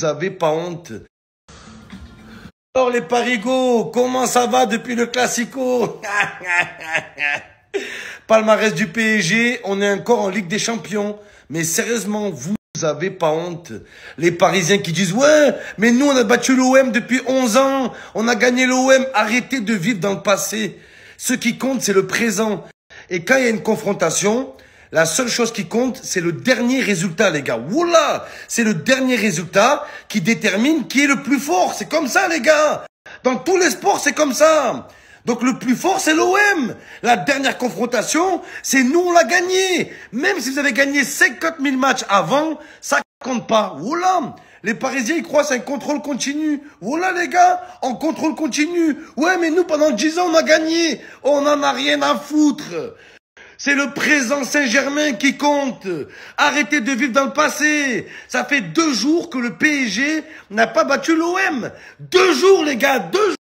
vous avez pas honte. Alors les parigots, comment ça va depuis le Classico Palmarès du PSG, on est encore en Ligue des Champions. Mais sérieusement, vous avez pas honte. Les Parisiens qui disent ouais, mais nous on a battu l'OM depuis 11 ans, on a gagné l'OM. Arrêtez de vivre dans le passé. Ce qui compte, c'est le présent. Et quand il y a une confrontation, la seule chose qui compte, c'est le dernier résultat, les gars. Oula C'est le dernier résultat qui détermine qui est le plus fort. C'est comme ça, les gars. Dans tous les sports, c'est comme ça. Donc le plus fort, c'est l'OM. La dernière confrontation, c'est nous, on l'a gagné. Même si vous avez gagné 50 000 matchs avant, ça compte pas. Oula les Parisiens, ils croient c'est un contrôle continu. Voilà, les gars, en contrôle continu. Ouais, mais nous, pendant 10 ans, on a gagné. On n'en a rien à foutre. C'est le présent Saint-Germain qui compte. Arrêtez de vivre dans le passé. Ça fait deux jours que le PSG n'a pas battu l'OM. Deux jours, les gars, deux jours.